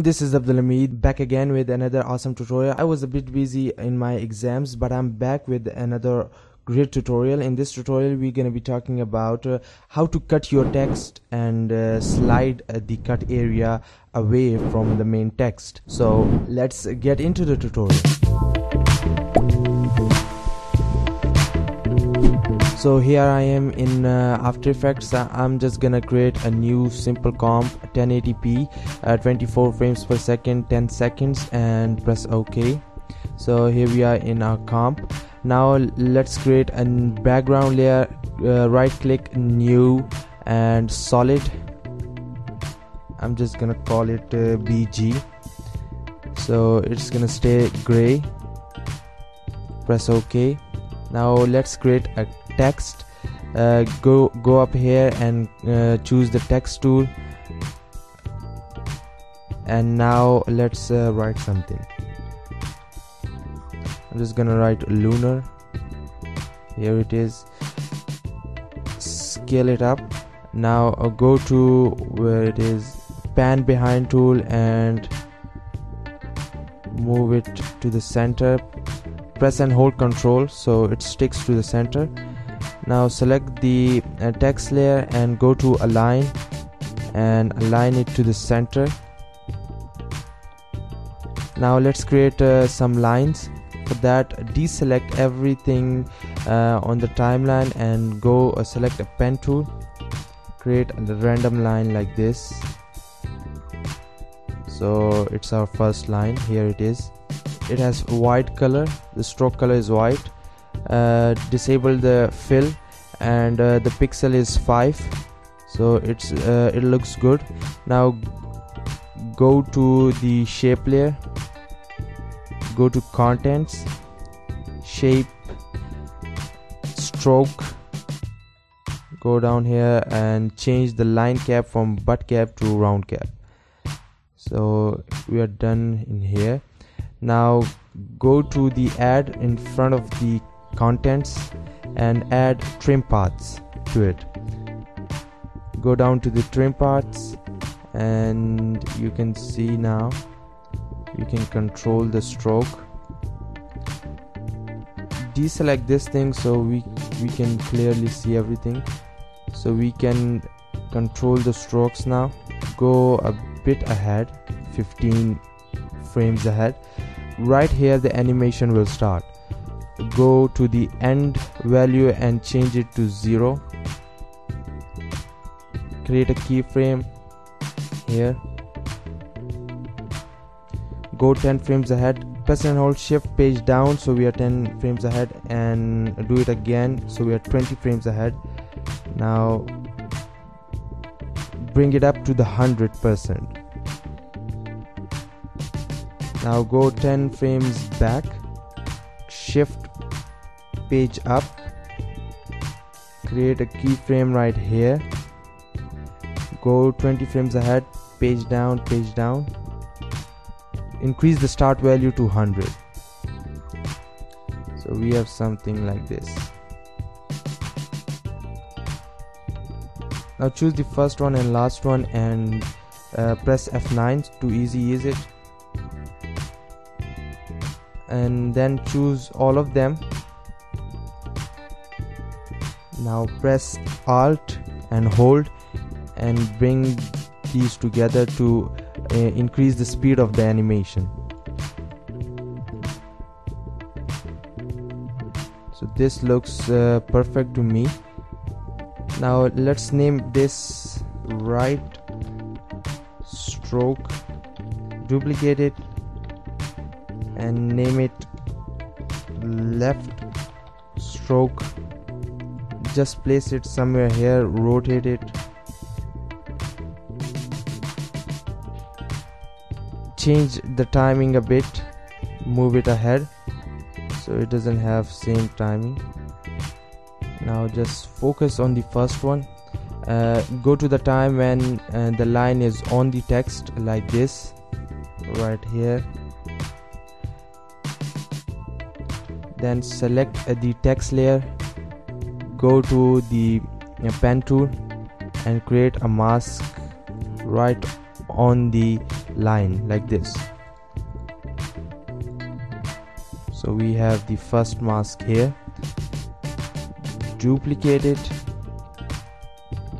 This is Abdulhamid back again with another awesome tutorial. I was a bit busy in my exams but I'm back with another great tutorial. In this tutorial we're going to be talking about uh, how to cut your text and uh, slide uh, the cut area away from the main text. So let's get into the tutorial. So here I am in uh, After Effects. I'm just gonna create a new simple comp 1080p uh, 24 frames per second 10 seconds and press OK. So here we are in our comp. Now let's create a background layer uh, right click new and solid. I'm just gonna call it uh, BG so it's gonna stay gray. Press OK now let's create a text. Uh, go go up here and uh, choose the text tool. And now let's uh, write something. I'm just gonna write lunar. Here it is. Scale it up. Now uh, go to where it is. Pan behind tool and move it to the center press and hold control so it sticks to the center. Now select the uh, text layer and go to align and align it to the center. Now let's create uh, some lines. For that deselect everything uh, on the timeline and go uh, select a pen tool. Create a random line like this. So it's our first line. Here it is it has white color. The stroke color is white. Uh, disable the fill and uh, the pixel is 5 so it's uh, it looks good. Now go to the shape layer. Go to contents. Shape. Stroke. Go down here and change the line cap from butt cap to round cap. So we are done in here now go to the add in front of the contents and add trim paths to it. Go down to the trim paths and you can see now you can control the stroke. Deselect this thing so we we can clearly see everything. So we can control the strokes now. Go a bit ahead 15 frames ahead right here the animation will start. Go to the end value and change it to 0 create a keyframe here. Go 10 frames ahead. Press and hold shift page down so we are 10 frames ahead and do it again so we are 20 frames ahead. Now bring it up to the 100% now go 10 frames back. Shift page up. Create a keyframe right here. Go 20 frames ahead. Page down page down. Increase the start value to 100 so we have something like this. Now choose the first one and last one and uh, press F9 to easy ease it and then choose all of them. Now press alt and hold and bring these together to uh, increase the speed of the animation. So this looks uh, perfect to me. Now let's name this right stroke. Duplicate it and name it left stroke. Just place it somewhere here rotate it. Change the timing a bit move it ahead so it doesn't have same timing. Now just focus on the first one. Uh, go to the time when uh, the line is on the text like this right here then select the text layer go to the pen tool and create a mask right on the line like this. So we have the first mask here duplicate it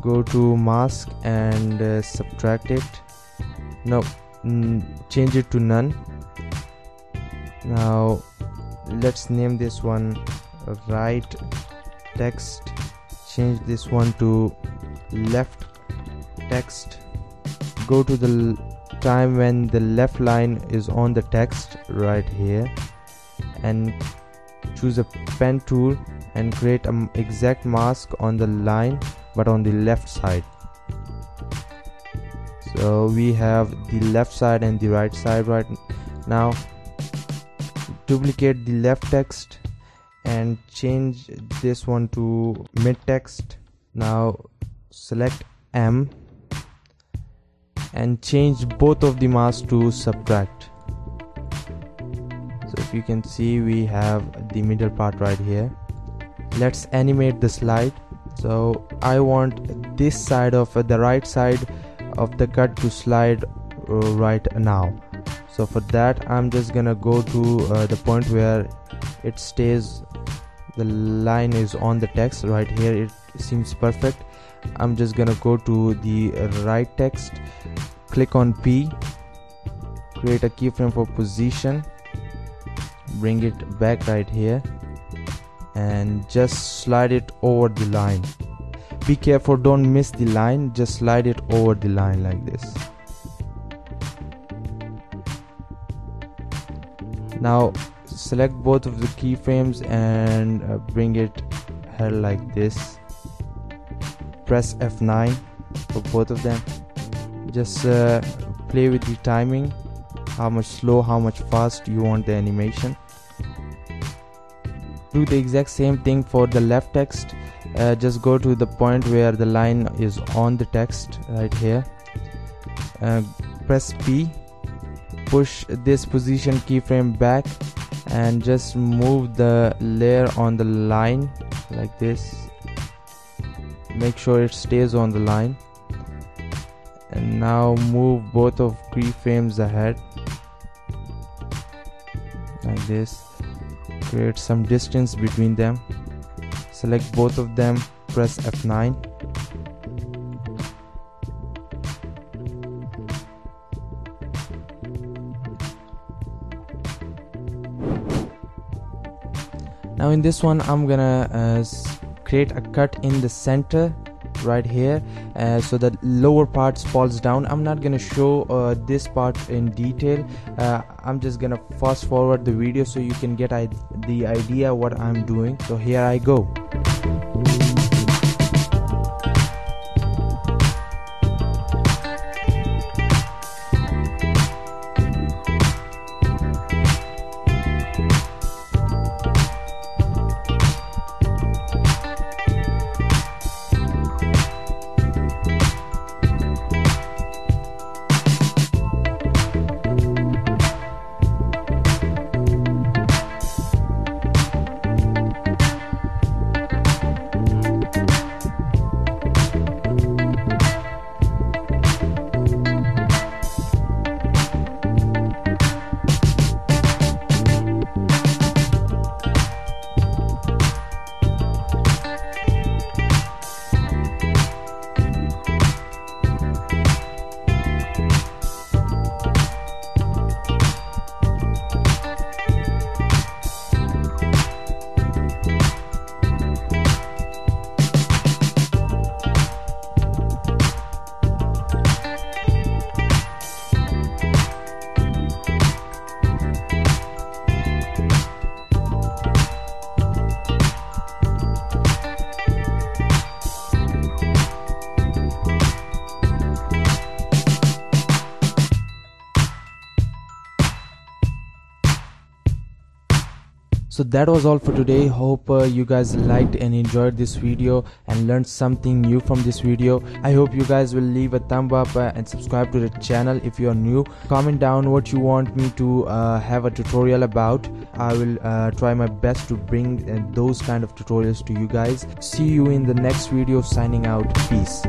go to mask and uh, subtract it. No change it to none. Now let's name this one right text change this one to left text. Go to the time when the left line is on the text right here and choose a pen tool and create an exact mask on the line but on the left side. So we have the left side and the right side right now duplicate the left text and change this one to mid text. Now select M and change both of the masks to subtract. So if you can see we have the middle part right here. Let's animate the slide. So I want this side of uh, the right side of the cut to slide uh, right now so for that I'm just gonna go to uh, the point where it stays the line is on the text. Right here it seems perfect. I'm just gonna go to the right text click on P create a keyframe for position bring it back right here and just slide it over the line. Be careful don't miss the line just slide it over the line like this now select both of the keyframes and uh, bring it here like this. Press F9 for both of them. Just uh, play with the timing. How much slow how much fast you want the animation. Do the exact same thing for the left text. Uh, just go to the point where the line is on the text right here. Uh, press P push this position keyframe back and just move the layer on the line like this. Make sure it stays on the line. And now move both of keyframes ahead. Like this. Create some distance between them. Select both of them. Press F9 now in this one I'm gonna uh, create a cut in the center right here uh, so the lower parts falls down. I'm not gonna show uh, this part in detail. Uh, i'm just gonna fast forward the video so you can get the idea what i'm doing. So here i go so that was all for today. Hope uh, you guys liked and enjoyed this video and learned something new from this video. I hope you guys will leave a thumb up uh, and subscribe to the channel if you are new. Comment down what you want me to uh, have a tutorial about. I will uh, try my best to bring uh, those kind of tutorials to you guys. See you in the next video. Signing out. Peace